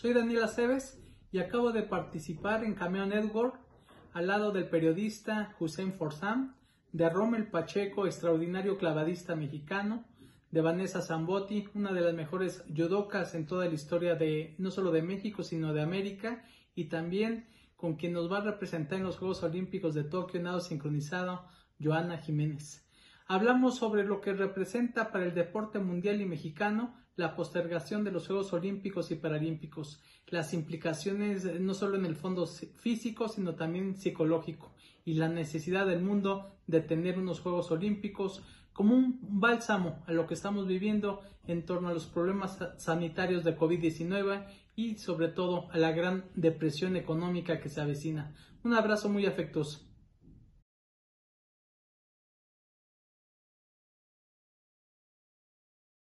Soy Daniela Cebes y acabo de participar en Cameo Network al lado del periodista Hussein Forzán, de Rommel Pacheco, extraordinario clavadista mexicano, de Vanessa Zambotti, una de las mejores judocas en toda la historia de no solo de México, sino de América, y también con quien nos va a representar en los Juegos Olímpicos de Tokio nado sincronizado, Joana Jiménez. Hablamos sobre lo que representa para el deporte mundial y mexicano la postergación de los Juegos Olímpicos y Paralímpicos, las implicaciones no solo en el fondo físico, sino también psicológico, y la necesidad del mundo de tener unos Juegos Olímpicos como un bálsamo a lo que estamos viviendo en torno a los problemas sanitarios de COVID-19 y sobre todo a la gran depresión económica que se avecina. Un abrazo muy afectuoso.